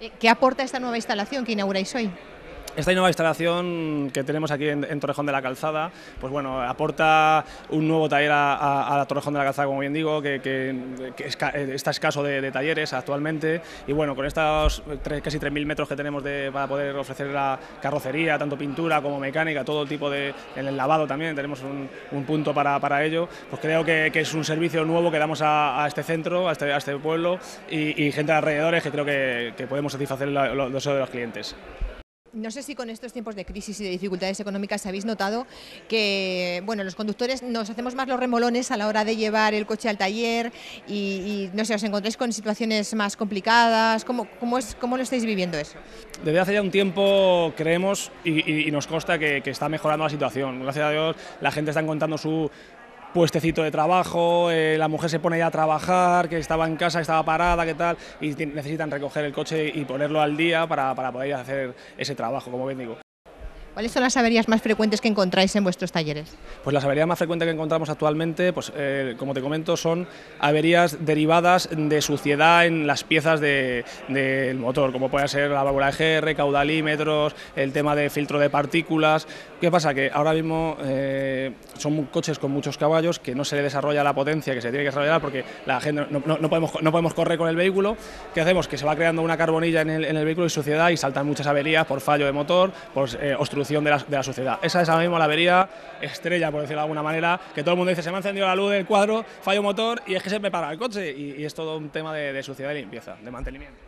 Eh, ¿Qué aporta esta nueva instalación que inauguráis hoy? Esta nueva instalación que tenemos aquí en, Torrejón de la Calzada, pues bueno, aporta un nuevo taller a, la Torrejón de la Calzada, como bien digo, que, está escaso de, talleres actualmente y bueno, con estos casi 3.000 metros que tenemos para poder ofrecer la carrocería, tanto pintura como mecánica, todo tipo de, el lavado también, tenemos un, punto para, ello, pues creo que, es un servicio nuevo que damos a, este centro, a este, este pueblo y, gente de alrededores que creo que, podemos satisfacer los deseos de los clientes. No sé si con estos tiempos de crisis y de dificultades económicas habéis notado que bueno, los conductores nos hacemos más los remolones a la hora de llevar el coche al taller y, no sé, os encontráis con situaciones más complicadas. ¿Cómo, cómo, es, cómo lo estáis viviendo eso? Desde hace ya un tiempo creemos y, nos consta que, que está mejorando la situación. Gracias a Dios la gente está encontrando su, puestecito de trabajo, eh, la mujer se pone ya a trabajar, que estaba en casa, estaba parada, qué tal, y necesitan recoger el coche y ponerlo al día para, para poder hacer ese trabajo, como bien digo. ¿Cuáles son las averías más frecuentes que encontráis en vuestros talleres? Pues las averías más frecuentes que encontramos actualmente, pues eh, como te comento, son averías derivadas de suciedad en las piezas del motor, como puede ser la válvula de GR, caudalímetros, el tema de filtro de partículas. ¿Qué pasa? Que ahora mismo eh, son coches con muchos caballos que no se le desarrolla la potencia que se tiene que desarrollar porque la gente no, podemos, no podemos correr con el vehículo. ¿Qué hacemos? Que se va creando una carbonilla en el, vehículo y suciedad y saltan muchas averías por fallo de motor, por eh, obstrucción de la, sociedad. Esa es ahora mismo la avería estrella, por decirlo de alguna manera, que todo el mundo dice, se me ha encendido la luz del cuadro, fallo motor y es que se me para el coche y, es todo un tema de, de suciedad y limpieza, de mantenimiento.